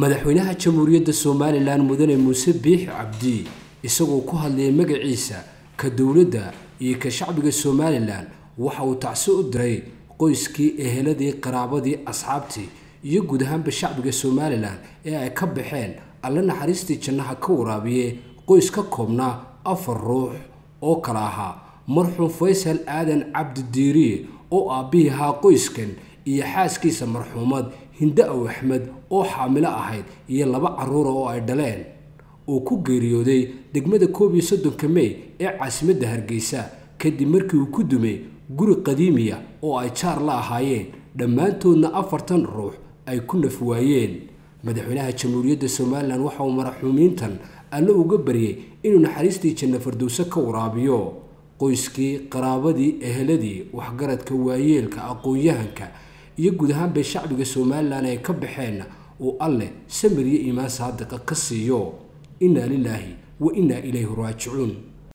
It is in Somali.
madaxweynaha jamhuuriyadda somalilan mudane muuse biixi cabdi isagoo ku hadlayay magaciisa ka dowladda iyo ka shacbiga somalilan waxa uu tacsi u diray qoyskii eheladii qaraabadii asxaabtii iyo guud ahaanba shacbiga somalilan ee ay ka baxeen alle naxariistii jannaha ka waraabiye qoys ka koobnaa afar ruux oo kala ahaa. Marxuum faysal aadan cabdi diiriye oo aabbihii ahaa qoyskan iyo xaaskiisa marxuumad hinde aw axmed oo xaamilo ahayd iyo laba carruura oo ay dhaleen uu ku geeriyooday degmada koob iyo soddonka mey ee caasimadda hargeysa kadib markii uu ku dumay guri qadiimiya oo ay jaar la ahaayeen dhammaantoodna afartan ruux ay ku naf waayeen. Madaxweynaha jamhuuriyadda somalilan waxa uu maraxuumiintan alle uga baryay inuu naxariistii janno fardowse ka waraabiyo. Qoyskii qaraabadii eheladii waxgaradka waayeelka aqoon-yahanka iyo guud ahaanbay shacbiga somalilan ay ka baxeenna uu alleh samir iyo iimaan saadiqa ka siiyo. Innaa lilaahi wa innaa ilayhi raajicuun